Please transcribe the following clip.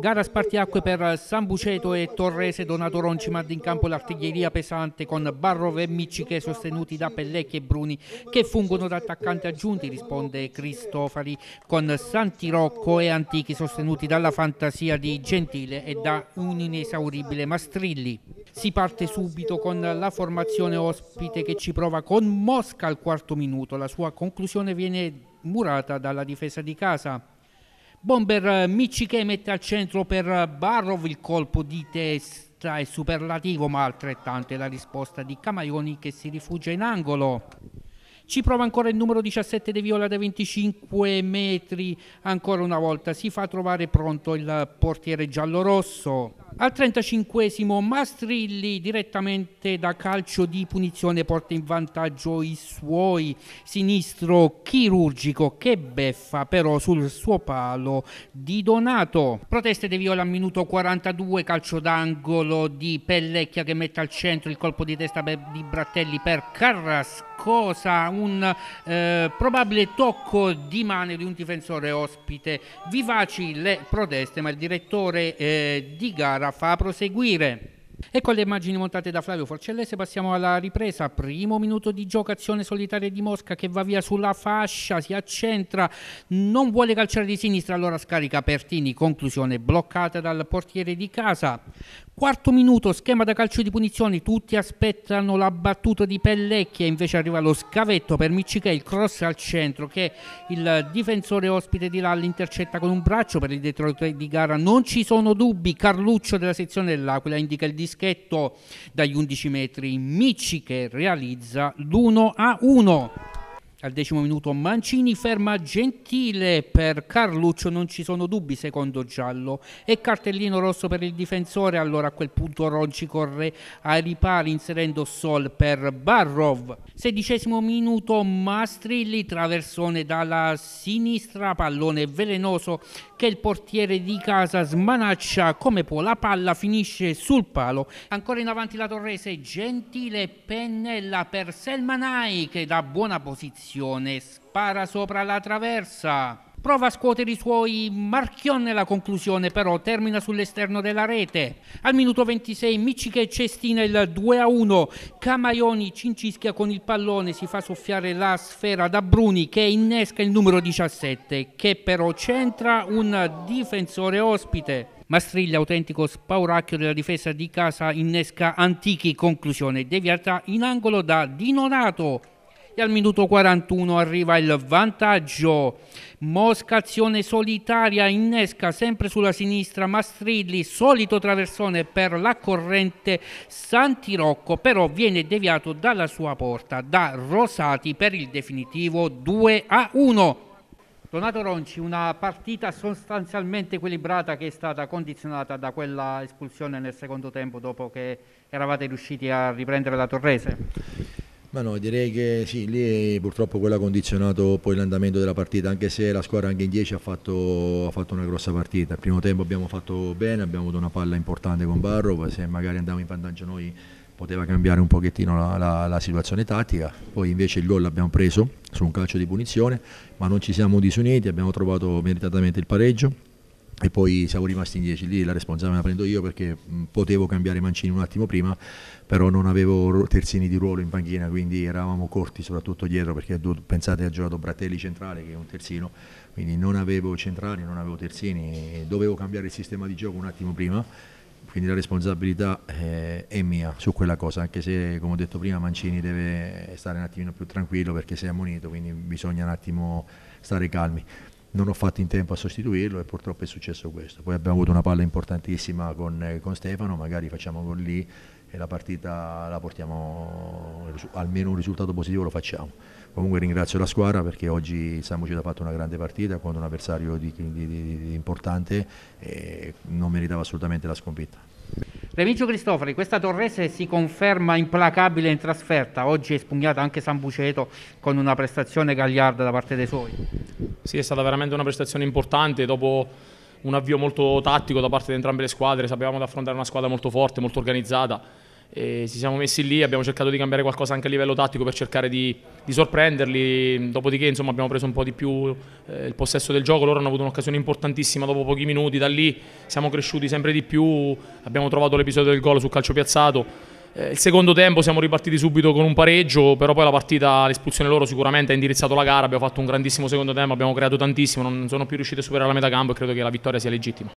Gara spartiacque per Sambuceto e Torrese Donato Ronci manda in campo l'artiglieria pesante con Barrove e Micciche sostenuti da Pellecchi e Bruni che fungono da attaccanti aggiunti, risponde Cristofari, con Santi Rocco e Antichi sostenuti dalla fantasia di Gentile e da un inesauribile Mastrilli. Si parte subito con la formazione ospite che ci prova con Mosca al quarto minuto. La sua conclusione viene murata dalla difesa di casa. Bomber Michiche mette al centro per Barrov il colpo di testa è superlativo ma altrettanto è la risposta di Camaioni che si rifugia in angolo. Ci prova ancora il numero 17 De Viola da 25 metri, ancora una volta si fa trovare pronto il portiere giallorosso. Al 35esimo Mastrilli direttamente da calcio di punizione porta in vantaggio i suoi sinistro chirurgico che beffa però sul suo palo di Donato. Proteste di Viola al minuto 42, calcio d'angolo di Pellecchia che mette al centro il colpo di testa di Brattelli per Carrascosa, un eh, probabile tocco di mano di un difensore ospite. Vivaci le proteste ma il direttore eh, di gara fa proseguire. E con le immagini montate da Flavio Forcellese passiamo alla ripresa. Primo minuto di gioco, azione solitaria di Mosca che va via sulla fascia, si accentra, non vuole calciare di sinistra, allora scarica Pertini, conclusione bloccata dal portiere di casa. Quarto minuto, schema da calcio di punizione, tutti aspettano la battuta di Pellecchia, invece arriva lo scavetto per Micciche, il cross al centro che il difensore ospite di Lalli intercetta con un braccio per il detroit di gara. Non ci sono dubbi, Carluccio della sezione dell'Aquila indica il dischetto dagli 11 metri, Micciche realizza l'1 a 1. Al decimo minuto Mancini ferma Gentile per Carluccio, non ci sono dubbi, secondo giallo. E cartellino rosso per il difensore, allora a quel punto Ronci corre ai ripari inserendo Sol per Barrov. Sedicesimo minuto Mastrilli, traversone dalla sinistra, pallone velenoso che il portiere di casa smanaccia come può, la palla finisce sul palo. Ancora in avanti la Torrese, Gentile pennella per Selmanai che da buona posizione azione, spara sopra la traversa. Prova a scuotere i suoi Marchion nella conclusione, però termina sull'esterno della rete. Al minuto 26 Micciche cestina il 2 a 1. Camaioni cincischia con il pallone, si fa soffiare la sfera da Bruni che innesca il numero 17, che però centra un difensore ospite. Mastriglia, autentico spauracchio della difesa di casa, innesca Antichi, conclusione deviata in angolo da Dinonato e al minuto 41 arriva il vantaggio. Mosca azione solitaria innesca sempre sulla sinistra Mastrilli, solito traversone per la corrente Santirocco, però viene deviato dalla sua porta da Rosati per il definitivo 2 a 1. Donato Ronci, una partita sostanzialmente equilibrata che è stata condizionata da quella espulsione nel secondo tempo dopo che eravate riusciti a riprendere la Torrese. Ma no, direi che sì, lì purtroppo quello ha condizionato poi l'andamento della partita, anche se la squadra anche in 10 ha fatto, ha fatto una grossa partita. Il primo tempo abbiamo fatto bene, abbiamo avuto una palla importante con Barro, se magari andavamo in vantaggio noi poteva cambiare un pochettino la, la, la, situazione tattica, poi invece il gol l'abbiamo preso su un calcio di punizione, ma non ci siamo disuniti, abbiamo trovato meritatamente il pareggio e poi siamo rimasti in 10 lì la responsabilità la prendo io perché potevo cambiare Mancini un attimo prima però non avevo terzini di ruolo in panchina quindi eravamo corti soprattutto dietro perché pensate ha giocato Bratelli centrale che è un terzino quindi non avevo centrali, non avevo terzini dovevo cambiare il sistema di gioco un attimo prima quindi la responsabilità è, è mia su quella cosa anche se come ho detto prima Mancini deve stare un attimino più tranquillo perché si è ammonito quindi bisogna un attimo stare calmi non ho fatto in tempo a sostituirlo e purtroppo è successo questo. Poi abbiamo avuto una palla importantissima con, eh, con Stefano, magari facciamo gol lì e la partita la portiamo, almeno un risultato positivo lo facciamo. Comunque ringrazio la squadra perché oggi Samucid ha fatto una grande partita contro un avversario di, di, di, importante e non meritava assolutamente la sconfitta. Remigio Cristofori, questa Torrese si conferma implacabile in trasferta, oggi è spugnata anche San Buceto con una prestazione gagliarda da parte dei suoi. Sì, è stata veramente una prestazione importante dopo un avvio molto tattico da parte di entrambe le squadre, sapevamo di affrontare una squadra molto forte, molto organizzata e ci siamo messi lì, abbiamo cercato di cambiare qualcosa anche a livello tattico per cercare di, di sorprenderli, dopodiché insomma, abbiamo preso un po' di più eh, il possesso del gioco, loro hanno avuto un'occasione importantissima dopo pochi minuti, da lì siamo cresciuti sempre di più, abbiamo trovato l'episodio del gol sul calcio piazzato, il secondo tempo siamo ripartiti subito con un pareggio, però poi la partita, l'espulsione loro sicuramente ha indirizzato la gara, abbiamo fatto un grandissimo secondo tempo, abbiamo creato tantissimo, non sono più riusciti a superare la metà campo e credo che la vittoria sia legittima.